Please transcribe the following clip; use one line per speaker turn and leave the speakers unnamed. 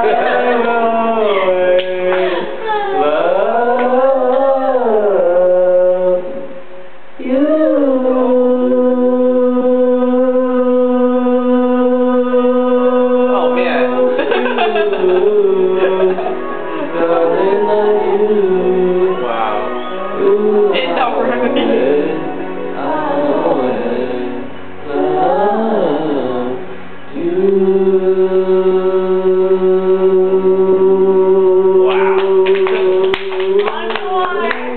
Oh
man.
Lord.